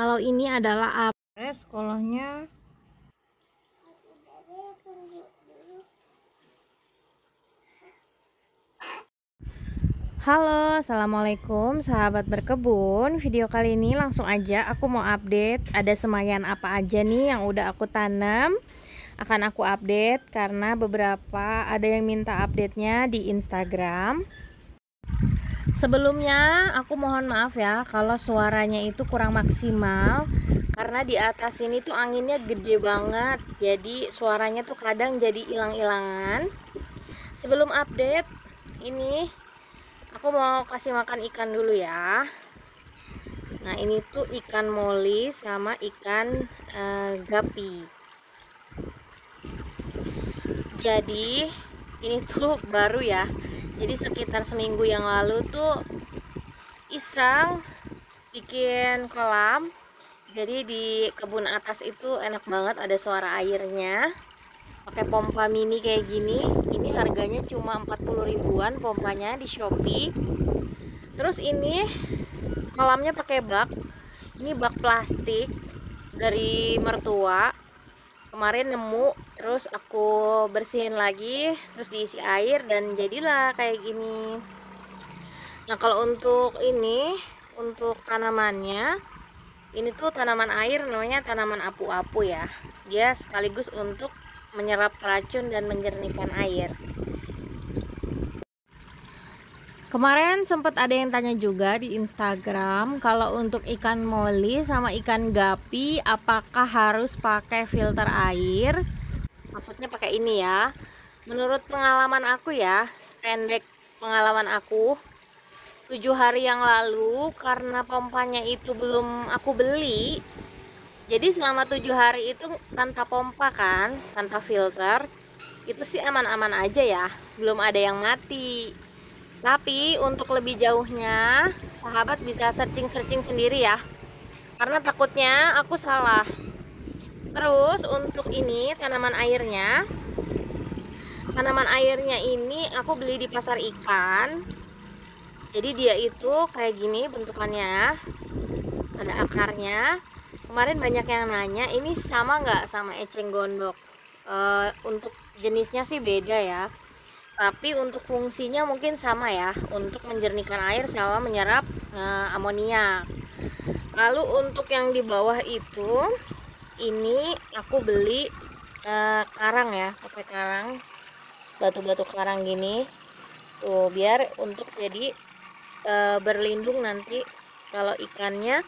kalau ini adalah apa sekolahnya Halo, Assalamualaikum sahabat berkebun. Video kali ini langsung aja aku mau update. Ada semayan apa aja nih yang udah aku tanam? Akan aku update karena beberapa ada yang minta update-nya di Instagram Sebelumnya aku mohon maaf ya Kalau suaranya itu kurang maksimal Karena di atas ini tuh anginnya gede banget. Jadi suaranya tuh kadang jadi hilang-hilangan. Sebelum update Ini aku mau kasih makan ikan dulu ya. Nah ini tuh ikan moli sama ikan uh, gapi. Jadi ini tuh baru ya jadi sekitar seminggu yang lalu tuh iseng bikin kolam. Jadi di kebun atas itu enak banget ada suara airnya. Pakai pompa mini kayak gini. Ini harganya cuma 40 ribuan pompanya di Shopee. Terus ini kolamnya pakai bak. Ini bak plastik dari mertua kemarin nemu terus aku bersihin lagi terus diisi air dan jadilah kayak gini nah kalau untuk ini untuk tanamannya ini tuh tanaman air namanya tanaman apu-apu ya dia sekaligus untuk menyerap racun dan menjernihkan air. Kemarin sempat ada yang tanya juga di Instagram kalau untuk ikan moli sama ikan gapi apakah harus pakai filter air? Maksudnya pakai ini ya. Menurut pengalaman aku ya, pendek pengalaman aku, tujuh hari yang lalu karena pompanya itu belum aku beli, jadi selama tujuh hari itu tanpa pompa kan tanpa filter itu sih aman-aman aja ya belum ada yang mati tapi untuk lebih jauhnya sahabat bisa searching-searching sendiri ya. Karena takutnya aku salah. Terus untuk ini tanaman airnya. Tanaman airnya ini aku beli di pasar ikan. Jadi dia itu kayak gini bentukannya. Ada akarnya. Kemarin banyak yang nanya ini sama nggak sama eceng gondok? E, untuk jenisnya sih beda ya tapi untuk fungsinya mungkin sama ya untuk menjernihkan air sama menyerap e, amonia. Lalu untuk yang di bawah itu ini aku beli e, karang ya pakai karang batu-batu karang gini. Tuh biar untuk jadi e, berlindung nanti kalau ikannya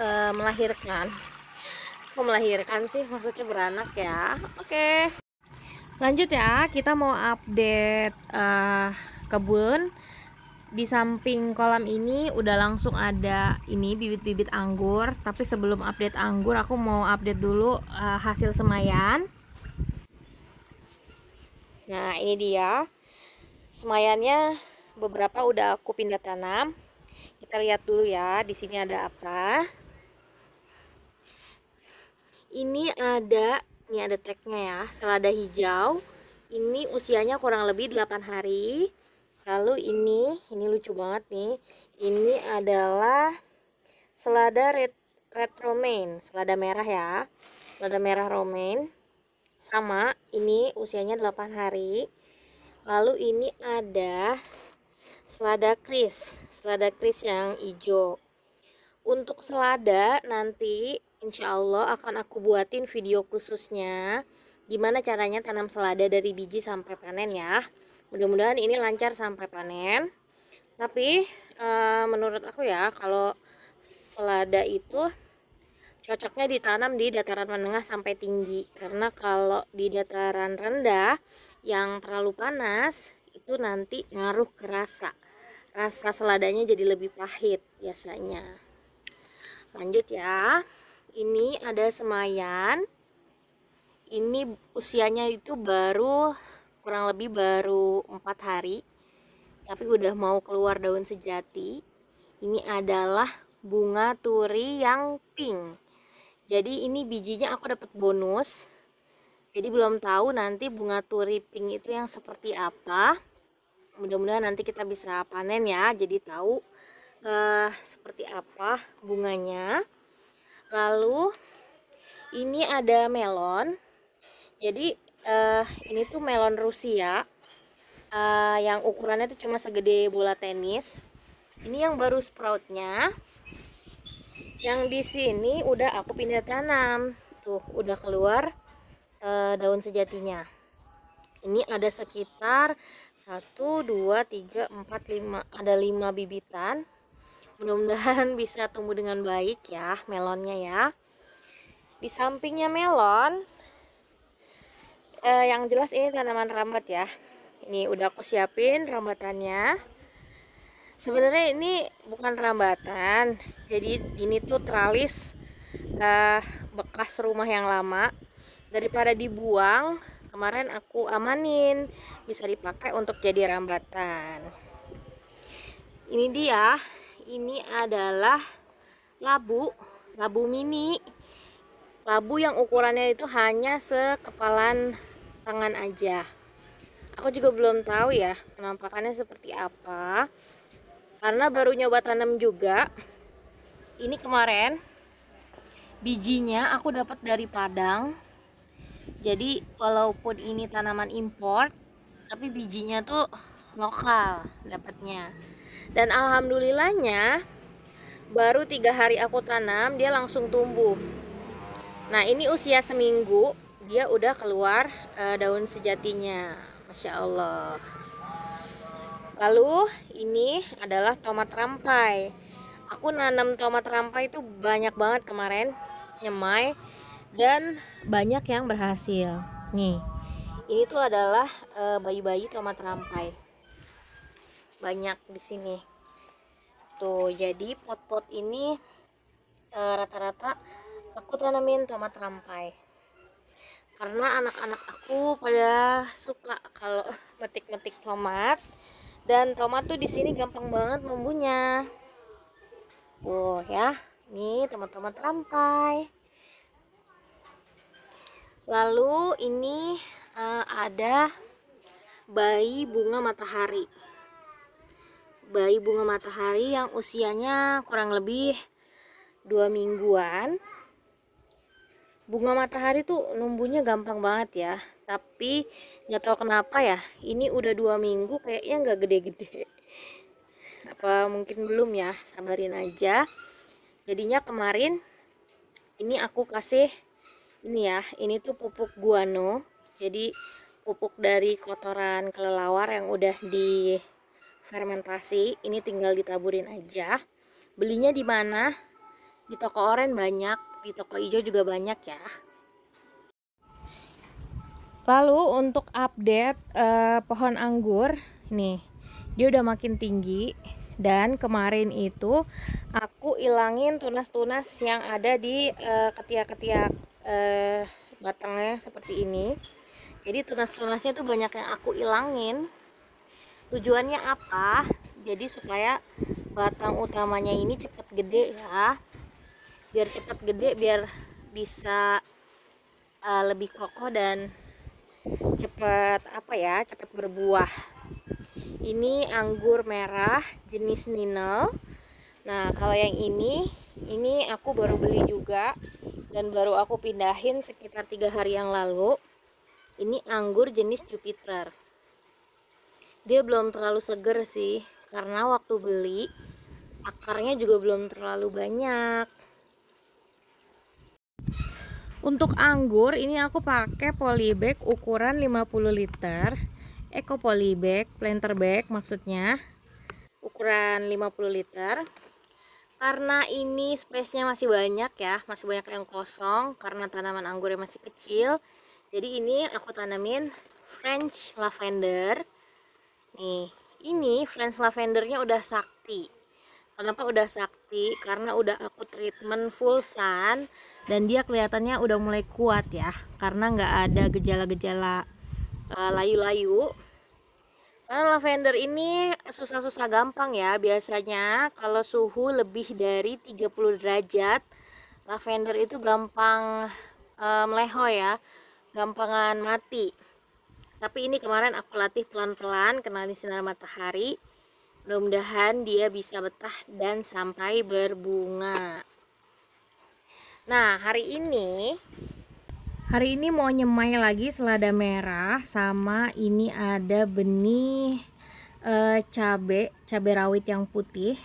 e, melahirkan. Melahirkan sih? Maksudnya beranak ya? Oke lanjut ya kita mau update uh, kebun. Di samping kolam ini udah langsung ada ini bibit-bibit anggur. Tapi sebelum update anggur aku mau update dulu uh, hasil semayan. Nah ini dia. Semayannya beberapa udah aku pindah tanam. Kita lihat dulu ya di sini ada apa. Ini ada ini ada tagnya ya selada hijau. Ini usianya kurang lebih 8 hari. Lalu ini ini lucu banget nih. Ini adalah selada red red romaine selada merah ya. Selada merah romaine sama ini usianya 8 hari. Lalu ini ada selada kris selada kris yang hijau. Untuk selada nanti insya Allah akan aku buatin video khususnya. Gimana caranya tanam selada dari biji sampai panen ya. Mudah-mudahan ini lancar sampai panen. Tapi e, menurut aku ya kalau selada itu cocoknya ditanam di dataran menengah sampai tinggi. Karena kalau di dataran rendah yang terlalu panas itu nanti ngaruh ke rasa. Rasa seladanya jadi lebih pahit biasanya. Lanjut ya ini ada semayan. Ini usianya itu baru kurang lebih baru empat hari. Tapi udah mau keluar daun sejati. Ini adalah bunga turi yang pink. Jadi ini bijinya aku dapat bonus. Jadi belum tahu nanti bunga turi pink itu yang seperti apa. Mudah-mudahan nanti kita bisa panen ya. Jadi tahu uh, seperti apa bunganya lalu ini ada melon. Jadi uh, ini tuh melon Rusia. Uh, yang ukurannya tuh cuma segede bola tenis. Ini yang baru sproutnya. Yang di sini udah aku pindah tanam. Tuh udah keluar uh, daun sejatinya. Ini ada sekitar 1 2 3 4 5 ada 5 bibitan mudah-mudahan bisa tumbuh dengan baik ya melonnya ya. Di sampingnya melon eh, yang jelas ini tanaman rambat ya. Ini udah aku siapin rambatannya. Sebenarnya ini bukan rambatan jadi ini tuh tralis eh, bekas rumah yang lama. Daripada dibuang kemarin aku amanin bisa dipakai untuk jadi rambatan. Ini dia ini adalah labu labu mini. Labu yang ukurannya itu hanya sekepalan tangan aja. Aku juga belum tahu ya penampakannya seperti apa. Karena baru nyoba tanam juga. Ini kemarin bijinya aku dapat dari Padang. Jadi walaupun ini tanaman import tapi bijinya tuh lokal dapatnya dan alhamdulillahnya baru tiga hari aku tanam dia langsung tumbuh Nah ini usia seminggu dia udah keluar uh, daun sejatinya, masya Allah. Lalu ini adalah tomat rampai. Aku nanam tomat rampai itu banyak banget kemarin nyemai dan banyak yang berhasil. Nih, ini tuh adalah eh, bayi-bayi uh, tomat rampai. Banyak di sini. Tuh, jadi pot-pot ini eh, rata-rata uh, aku tanamin tomat rampai. Karena anak-anak aku pada suka kalau metik-metik tomat. Dan tomat tuh di sini gampang banget numbuhnya oh ya. Ini tomat-tomat rampai. Lalu ini uh, ada bayi bunga matahari bayi bunga matahari yang usianya kurang lebih dua mingguan. Bunga matahari tuh numbuhnya gampang banget ya tapi nggak tahu kenapa ya ini udah dua minggu kayaknya nggak gede-gede. Apa mungkin belum ya sabarin aja. Jadinya kemarin ini aku kasih ini ya ini tuh pupuk guano. Jadi pupuk dari kotoran kelelawar yang udah di fermentasi ini tinggal ditaburin aja. Belinya di mana? Di toko oren banyak di toko hijau juga banyak ya. Lalu untuk update uh, pohon anggur nih dia udah makin tinggi. Dan kemarin itu aku ilangin tunas-tunas yang ada di uh, ketiak-ketiak uh, batangnya seperti ini. Jadi tunas-tunasnya tuh banyak yang aku ilangin tujuannya apa? Jadi supaya batang utamanya ini cepat gede ya. Biar cepat gede biar bisa uh, lebih kokoh dan cepat apa ya cepat berbuah. Ini anggur merah jenis Ninel. Nah kalau yang ini ini aku baru beli juga dan baru aku pindahin sekitar tiga hari yang lalu. Ini anggur jenis Jupiter dia belum terlalu seger sih karena waktu beli akarnya juga belum terlalu banyak untuk anggur ini aku pakai polybag ukuran 50 liter. Eco polybag, planter bag maksudnya. Ukuran 50 liter. Karena ini space-nya masih banyak ya, masih banyak yang kosong karena tanaman anggurnya masih kecil. Jadi ini aku tanamin French lavender. Nih, ini French lavendernya udah sakti. Kenapa udah sakti? Karena udah aku treatment full sun dan dia kelihatannya udah mulai kuat ya karena nggak ada gejala-gejala uh, layu-layu karena lavender ini susah-susah gampang ya biasanya kalau suhu lebih dari 30 derajat lavender itu gampang uh, meleho ya gampangan mati tapi ini kemarin aku latih pelan-pelan kenali sinar matahari mudah-mudahan dia bisa betah dan sampai berbunga Nah, hari ini hari ini mau nyemai lagi selada merah sama ini ada benih e, cabe, cabe rawit yang putih.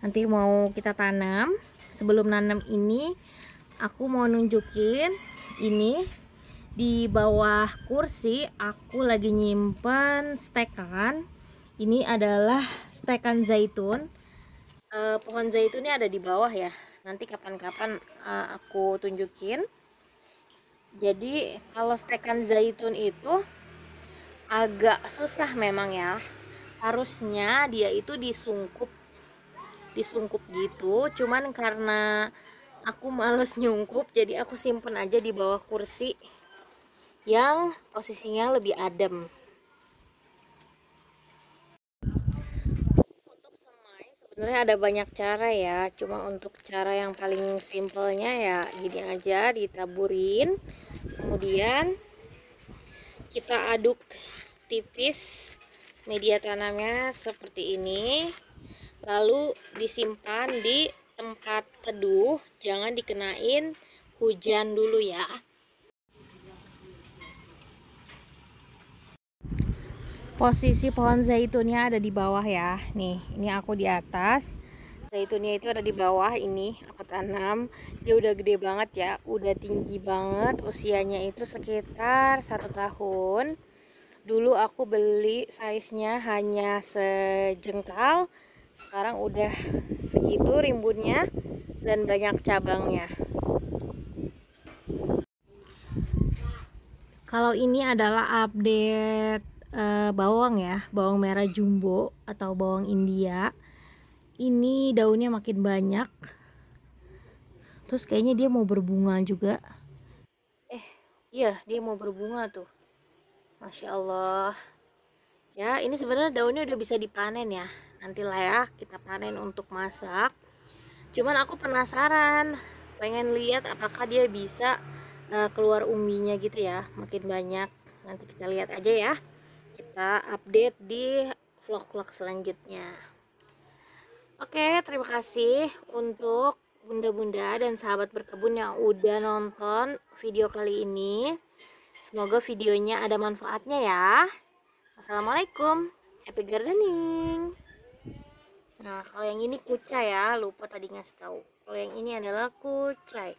Nanti mau kita tanam. Sebelum nanam ini aku mau nunjukin ini di bawah kursi aku lagi nyimpen stekan. Ini adalah stekan zaitun. E, pohon zaitunnya ada di bawah ya. Nanti kapan-kapan uh, aku tunjukin. Jadi kalau stekan zaitun itu agak susah memang ya. Harusnya dia itu disungkup disungkup gitu. Cuman karena aku males nyungkup jadi aku simpen aja di bawah kursi yang posisinya lebih adem. Sebenarnya ada banyak cara ya. Cuma untuk cara yang paling simpelnya ya gini aja ditaburin. Kemudian kita aduk tipis media tanamnya seperti ini. Lalu disimpan di tempat teduh. Jangan dikenain hujan dulu ya posisi pohon zaitunnya ada di bawah ya. Nih ini aku di atas. Zaitunnya itu ada di bawah ini aku tanam dia udah gede banget ya udah tinggi banget. Usianya itu sekitar satu tahun. Dulu aku beli size nya hanya sejengkal. Sekarang udah segitu rimbunnya dan banyak cabangnya. Kalau ini adalah update uh, bawang ya bawang merah jumbo atau bawang India. Ini daunnya makin banyak. Terus kayaknya dia mau berbunga juga. Eh iya dia mau berbunga tuh. Masya Allah. Ya ini sebenarnya daunnya udah bisa dipanen ya. Nantilah ya kita panen untuk masak. Cuman aku penasaran pengen lihat apakah dia bisa uh, keluar umbinya gitu ya makin banyak. Nanti kita lihat aja ya kita update di vlog-vlog selanjutnya. Oke terima kasih untuk bunda-bunda dan sahabat berkebun yang udah nonton video kali ini. Semoga videonya ada manfaatnya ya. Assalamualaikum happy gardening. Nah kalau yang ini kucai ya lupa tadi ngasih tahu. Kalau yang ini adalah kucai